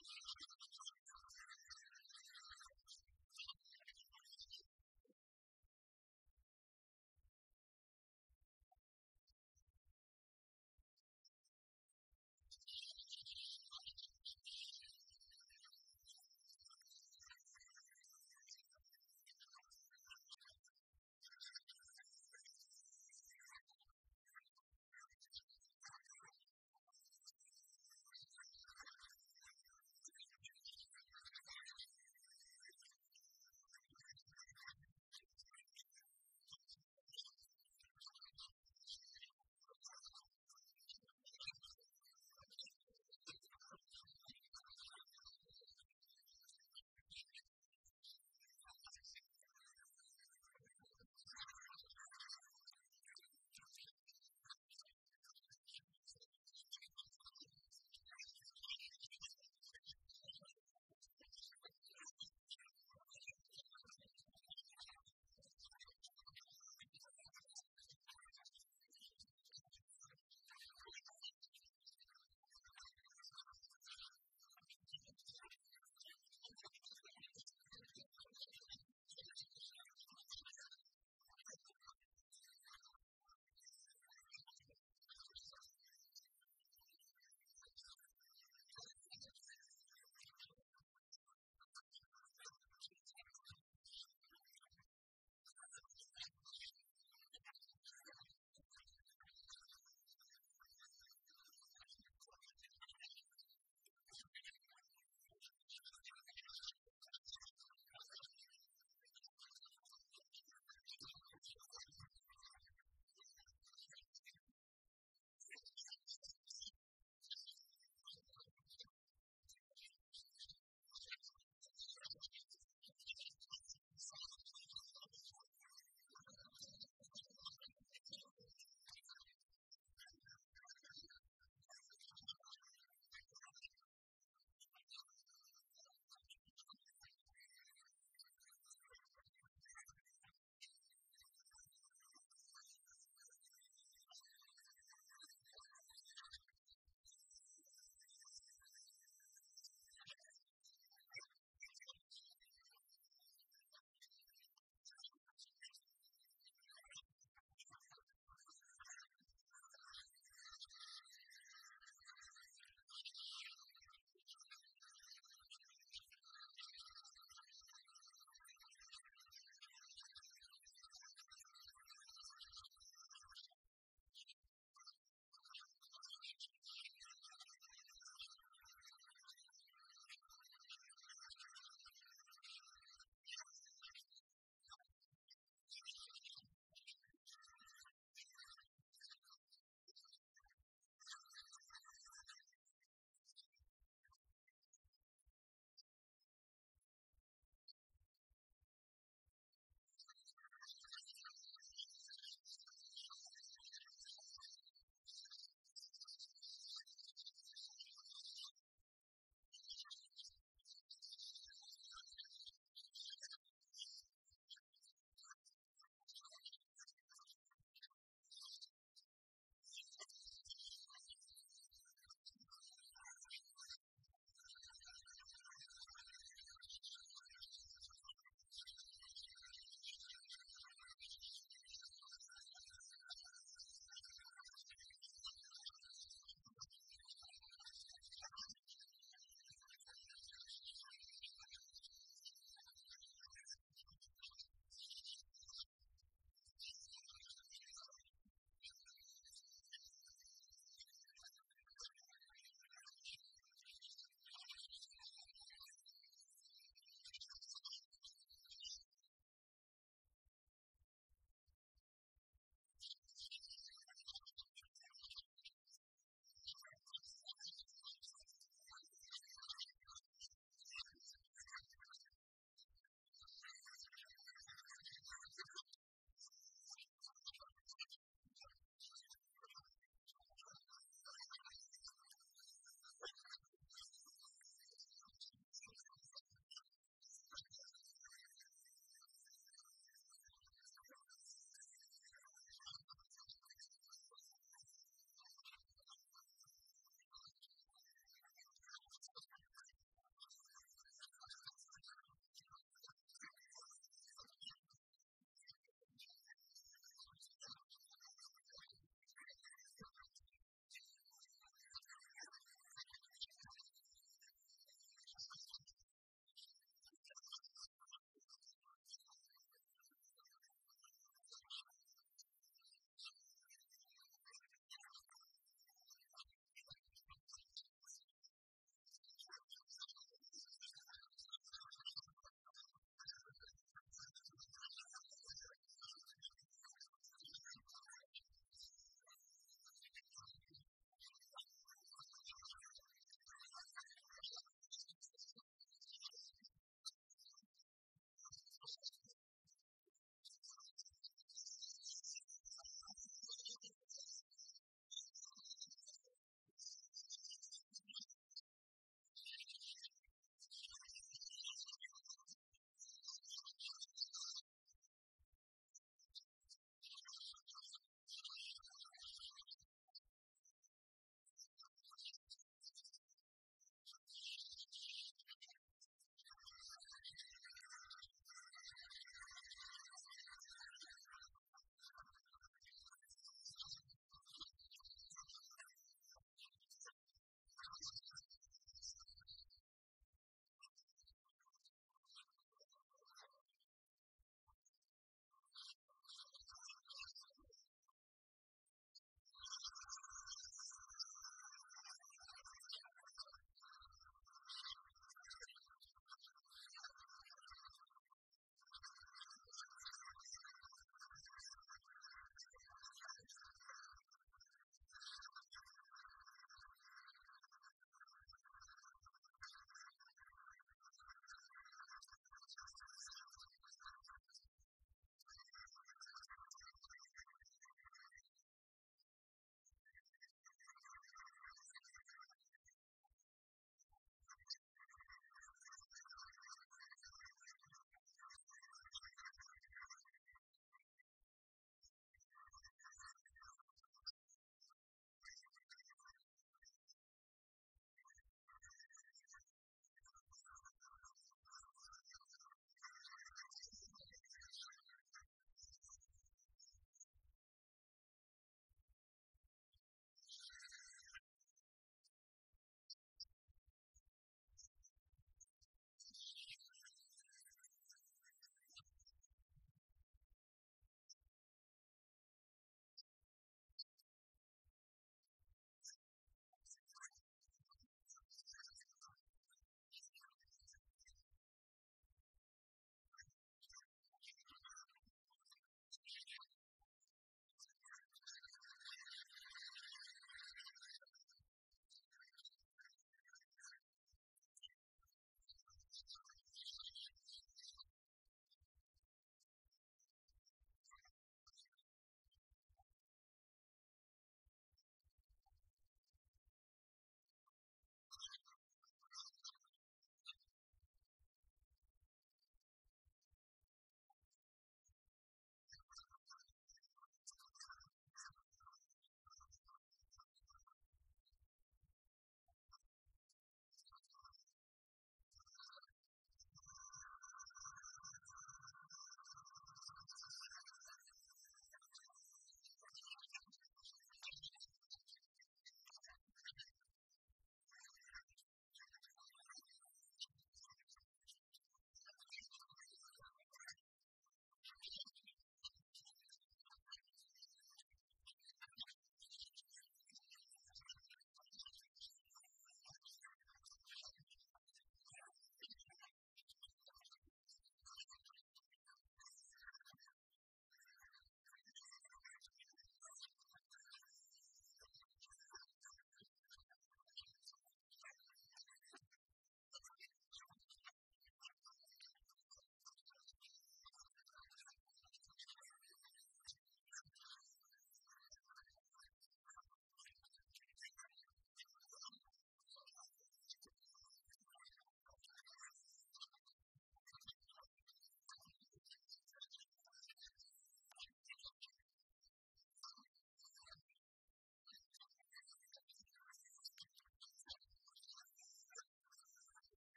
あ!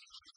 you